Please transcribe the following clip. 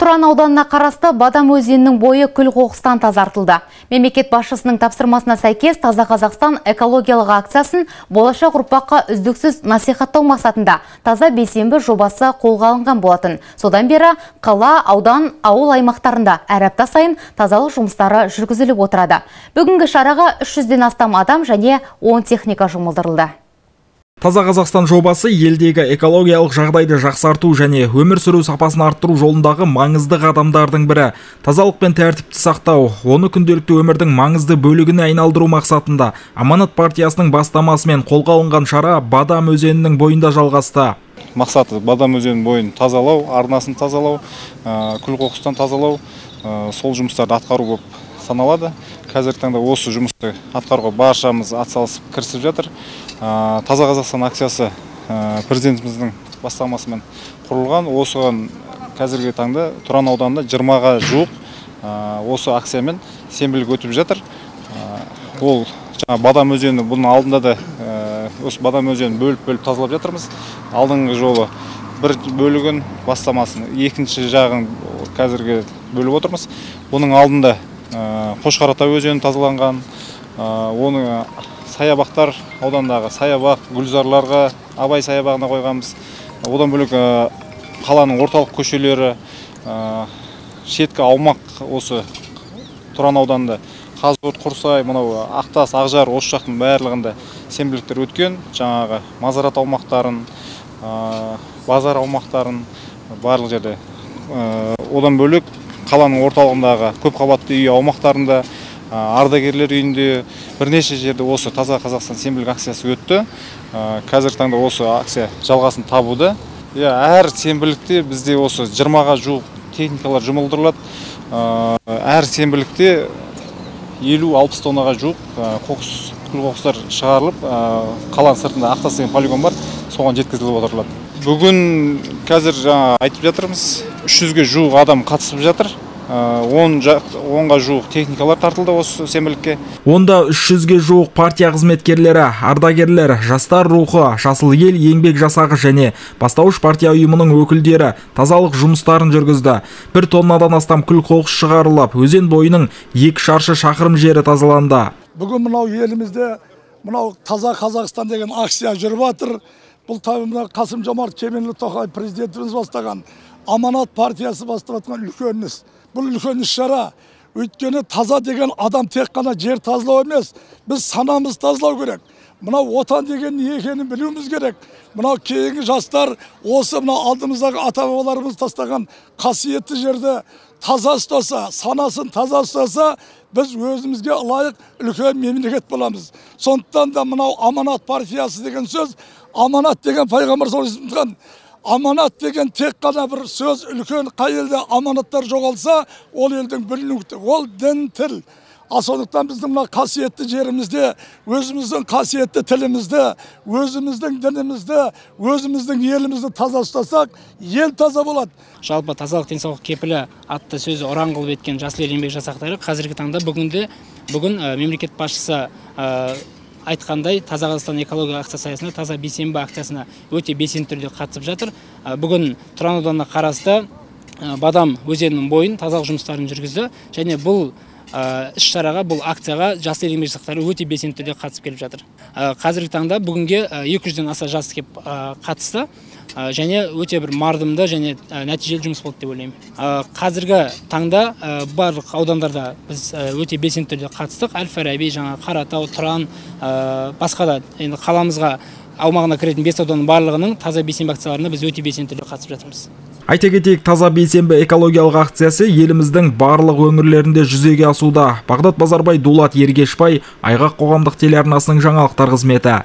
Тұран ауданына қарасты Бадам өзенінің бойы күл қоқыстан тазартылды. Мемлекет басшысының тапсырмасына сәйкес Таза Қазақстан экологиялық акциясын болашақ ұрпаққа үздіксіз насихаттау мақсатында Таза бейсенбі жобасы қолға алынған болатын. Содан бері қала, аудан, ауыл аймақтарында әр апта сайын тазалық жұмыстары жүргізіліп отырады. Бүгінгі шараға 300-ден астам адам және 10 техника жұмылдырылды. Таза Қазақстан жобасы елдегі экологиялық жағдайды жақсарту және өмір сүру сапасын арттыру жолындағы маңызды қадамдардың бірі. Тазалық пен тәртіпті сақтау, оны күнделікті өмірдің маңызды бөлігіне айналдыру мақсатында Аманат партиясының бастамасымен қолға алынған шара Бадам өзенінің бойында жалғасты. Мақсаты Бадам өзенінің бойын тазалау, арнасын тазалау, күл қоқыстан тазалау, сол жұмыстарды атқару болып саналады қазіргі таңда осы жұмысты атқаруға баршамыз атсалысып кірісіп жатыр. Таза қазақстан акциясы президентіміздің бастамасымен құрылған. Осыған қазіргі таңда тұран ауданында жиырмаға жуық осы акциямен сенбілік өтіп жатыр. Ол жаңа бадам өзені бұның алдында да осы бадам өзенін бөліп бөліп тазалап жатырмыз. Алдыңғы жолы бір бөлігін бастамасын екінші жағын қазіргі бөліп отырмыз. Бұның алдында қошқарата өзені тазаланған. Оны саябақтар аудандағы саябақ гүлзарларға абай саябағына қойғанбыз. Одан бөлек қаланың орталық көшелері шеткі аумақ осы тұран ауданында. Қазығұрт құрсай мынау ақтас ақжар осы жақтың барлығында сенбіліктер өткен. Жаңағы мазарат аумақтарын базар аумақтарын барлық жерде одан бөлек қаланың орталығындағы көпқабатты үй аумақтарында ардагерлер үйінде бірнеше жерде осы таза қазақстан сенбілік акциясы өтті. Қазіргі таңда осы акция жалғасын табуда. Иә әр сенбілікте бізде осы жиырмаға жуық техникалар жұмылдырылады. Әр сенбілікте елу алпыс тоннаға жуық қоқыс күл қоқыстар шығарылып қала сыртында ақтас деген полигон бар. Соған жеткізіліп отырылады. Бүгін қазір жаңа айтып жатырмыз үш жүзге жуық адам қатысып жатыр. Он онға жуық техникалар тартылды осы сенбілікке. Онда үш жүзге жуық партия қызметкерлері ардагерлер жастар рухы жасыл ел еңбек жасағы және бастауыш партия ұйымының өкілдері тазалық жұмыстарын жүргізді. Бір тоннадан астам күл қоқыс шығарылып өзен бойының екі шаршы шақырым жері тазаланды. Бүгін мынау елімізде мынау таза қазақстан деген акция жүріп жатыр бұл мына қасым жомарт кемелұлы тоқаев президентіміз бастаған. Аманат партиясы бастап жатқан үлкен іс бұл үлкен іс шара өйткені таза деген адам тек қана жер тазалау емес біз санамыз тазалау керек мынау отан деген не екенін білуіміз керек мынау кейінгі жастар осы мынау алдымыздағы ата бабаларымыз тастаған қасиетті жерді таза ұстаса санасын таза ұстаса біз өзімізге лайық үлкен мемлекет боламыз сондықтан да мынау аманат партиясы деген сөз аманат деген пайғамбар аманат деген тек қана бір сөз үлкен қай елде аманаттар жоғалса ол елдің бүлінгіті ол дін тіл. Ал сондықтан біздің мына қасиетті жерімізде өзіміздің қасиетті тілімізді өзіміздің дінімізді өзіміздің елімізді таза ұстасақ ел таза болады. Жалпы тазалық денсаулық кепілі атты сөзі ұран қылып еткен жасыл ел еңбек жасақтары қазіргі таңда бүгінде бүгін мемлекет басшысы айтқандай таза қазақстан экология акциясы аясында таза бейсенбі акциясына өте белсенді түрде қатысып жатыр. Бүгін тұран ауданына қарасты бадам өзенінің бойын тазалық жұмыстарын жүргізді. Және бұл іс шараға бұл акцияға жас ел еңбек өте белсенді түрде қатысып келіп жатыр. Қазіргі таңда бүгінге екі жүзден аса жас кеп қатысты. Және өте бір мардымды және нәтижелі жұмыс болды деп ойлаймын. Қазіргі таңда барлық аудандарда біз өте белсенді түрде қатыстық. Әл фараби жаңа қаратау тұран басқа да енді қаламызға аумағына кіретін бес ауданның барлығының таза бейсенбі акцияларына біз өте белсенді түрде қатысып жатырмыз. Айта кетейік таза бейсенбі экологиялық акциясы еліміздің барлық өңірлерінде жүзеге асуда. Бағдат базарбай дулат ергешбай айғақ қоғамдық телеарнасының жаңалықтар қызметі.